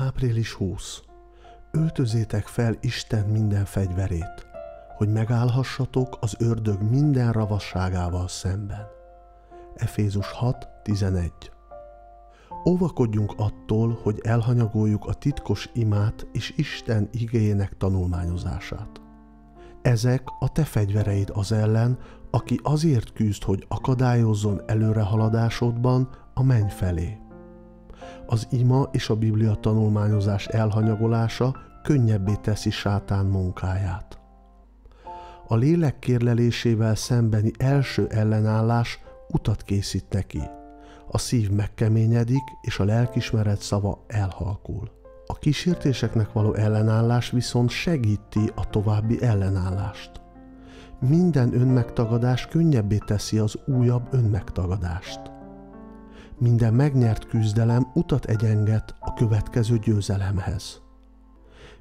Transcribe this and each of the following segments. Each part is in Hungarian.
Április 20. Öltözétek fel Isten minden fegyverét, hogy megállhassatok az ördög minden ravasságával szemben. Efézus 6.11 Óvakodjunk attól, hogy elhanyagoljuk a titkos imát és Isten igéjének tanulmányozását. Ezek a te fegyvereid az ellen, aki azért küzd, hogy akadályozzon előrehaladásodban a menny felé. Az ima és a Biblia tanulmányozás elhanyagolása könnyebbé teszi sátán munkáját. A lélek kérlelésével szembeni első ellenállás utat készít neki. A szív megkeményedik, és a lelkismeret szava elhalkul. A kísértéseknek való ellenállás viszont segíti a további ellenállást. Minden önmegtagadás könnyebbé teszi az újabb önmegtagadást. Minden megnyert küzdelem utat egyenget a következő győzelemhez.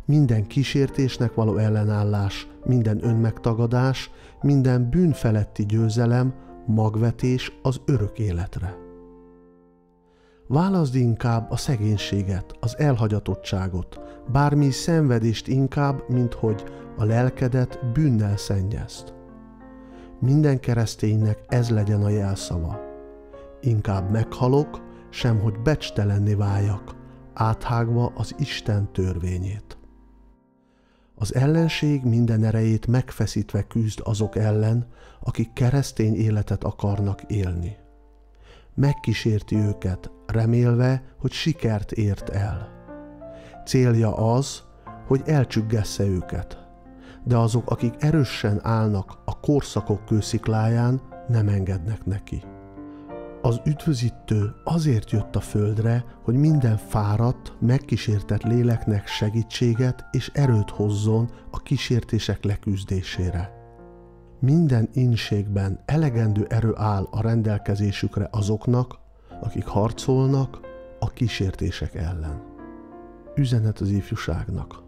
Minden kísértésnek való ellenállás, minden önmegtagadás, minden bűnfeletti győzelem, magvetés az örök életre. Válaszd inkább a szegénységet, az elhagyatottságot, bármi szenvedést inkább, mint hogy a lelkedet bűnnel szennyezt. Minden kereszténynek ez legyen a jelszava. Inkább meghalok, sem hogy becstelenni váljak, áthágva az Isten törvényét. Az ellenség minden erejét megfeszítve küzd azok ellen, akik keresztény életet akarnak élni. Megkísérti őket, remélve, hogy sikert ért el. Célja az, hogy elcsüggessze őket. De azok, akik erősen állnak a korszakok kőszikláján, nem engednek neki. Az üdvözítő azért jött a földre, hogy minden fáradt, megkísértett léleknek segítséget és erőt hozzon a kísértések leküzdésére. Minden inségben elegendő erő áll a rendelkezésükre azoknak, akik harcolnak a kísértések ellen. Üzenet az ifjúságnak.